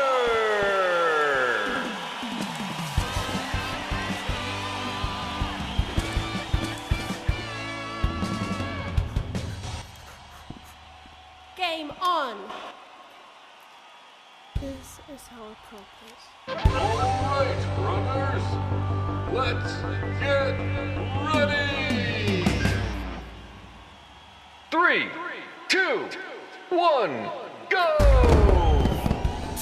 Runner! Game on. This is how a pro. Alright, runners, let's get ready! Three, two, one, go!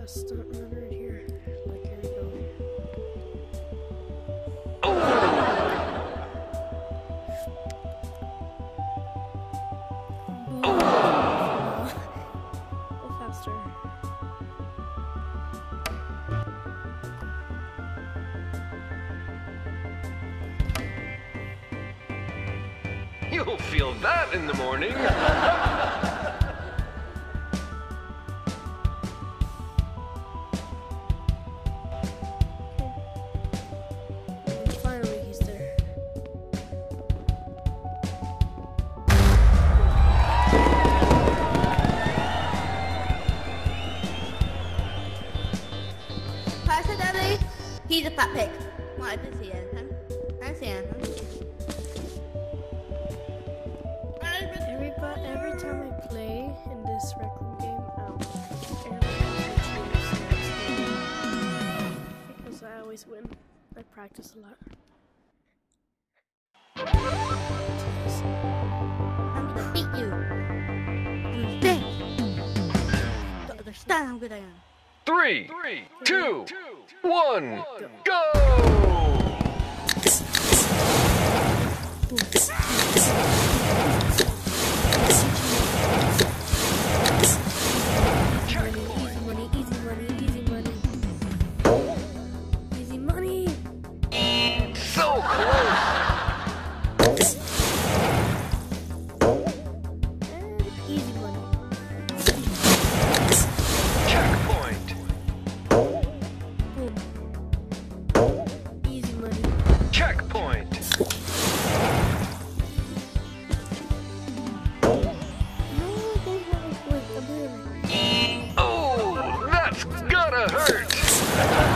best stunt runner here. Like, here we go. Go faster. You'll feel that in the morning. he's a fat pig. Well, I did see it. I see it. Every, every time I play in this Rec Room game, um, everyone because I always win. I practice a lot. I'm gonna beat you. Understand? Don't understand how good I am. Three, two, one, go! Easy money, gotta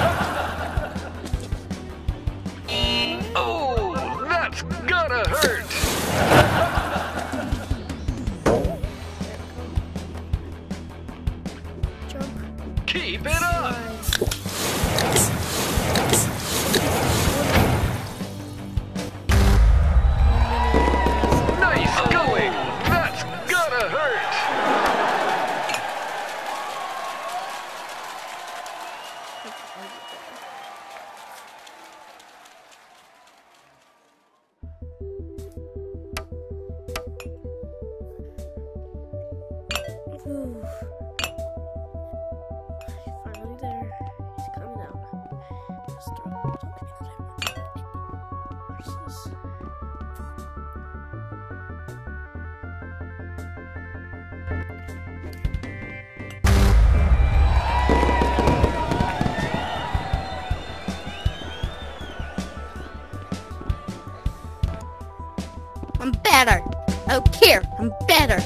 don't care. I'm better.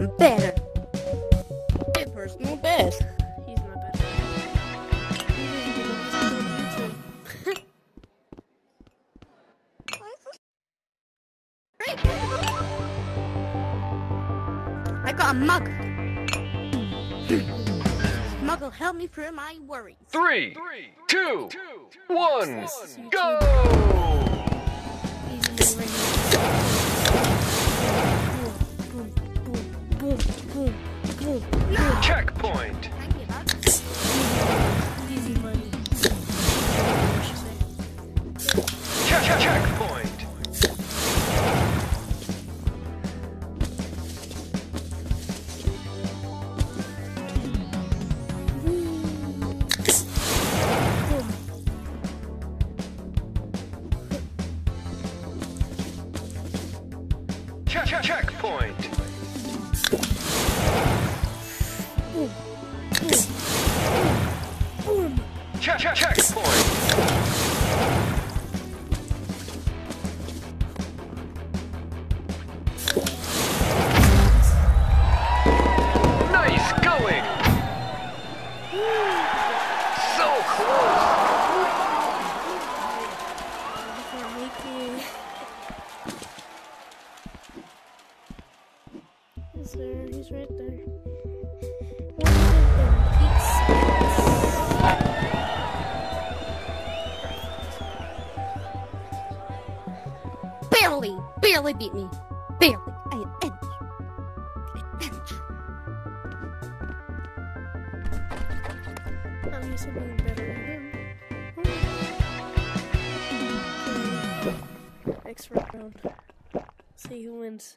I'm better. My personal best. He's my bad. He doesn't even know he's on YouTube. I got a mug. mug will help me through my worries. Three, two, one, go! Say. Check, check, checkpoint. Check, check, checkpoint. Check, check, checkpoint. Nice going. So close. Before making. He's He's right there. Barely, barely beat me. Barely. I seconds. I'll something better than him. Next round. See who wins.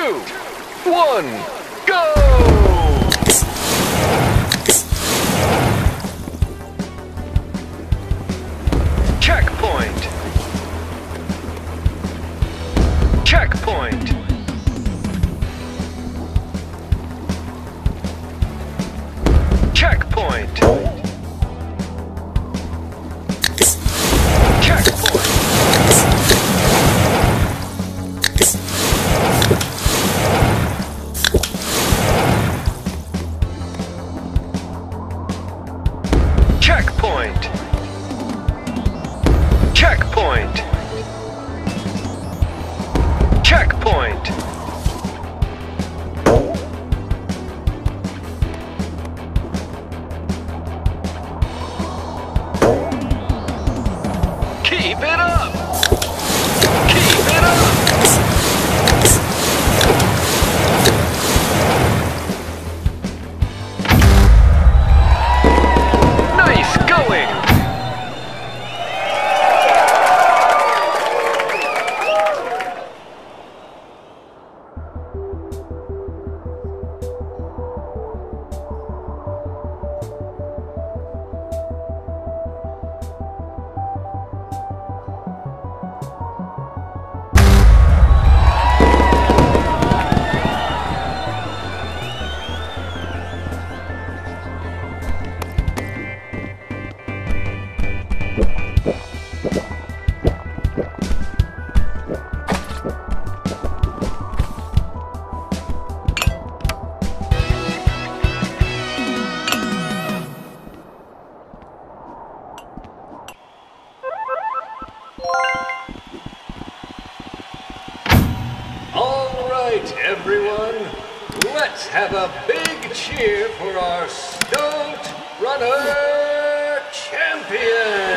Two, one, go! Checkpoint! Checkpoint! Checkpoint! everyone, let's have a big cheer for our stoked runner champion.